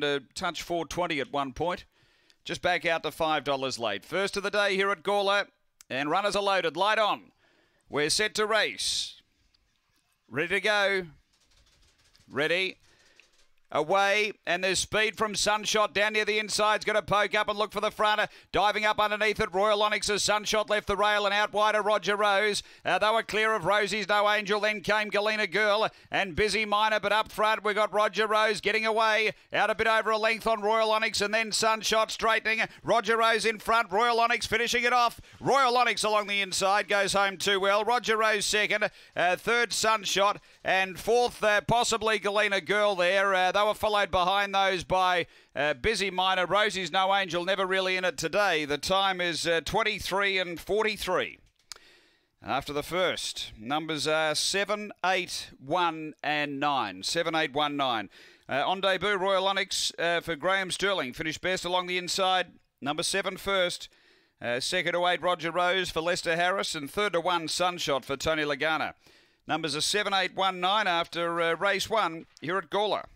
to touch 420 at one point. Just back out to $5 late. First of the day here at Gawler. And runners are loaded. Light on. We're set to race. Ready to go. Ready. Away, and there's speed from Sunshot down near the inside. It's going to poke up and look for the front. Diving up underneath it, Royal Onyx's Sunshot left the rail and out wider Roger Rose. Uh, they were clear of Rosie's No Angel. Then came Galena Girl and Busy Miner, but up front we got Roger Rose getting away. Out a bit over a length on Royal Onyx and then Sunshot straightening. Roger Rose in front. Royal Onyx finishing it off. Royal Onyx along the inside goes home too well. Roger Rose second. Uh, third Sunshot and fourth uh, possibly Galena Girl there. They were followed behind those by uh, Busy Miner. Rosie's No Angel, never really in it today. The time is uh, 23 and 43. After the first, numbers are 7, 8, 1, and 9. 7, 8, 1, 9. Uh, on debut, Royal Onyx uh, for Graham Sterling. Finished best along the inside. Number 7 first. Uh, second to 8, Roger Rose for Lester Harris. And third to 1, Sunshot for Tony Lagana. Numbers are 7, 8, 1, 9 after uh, race 1 here at Gawler.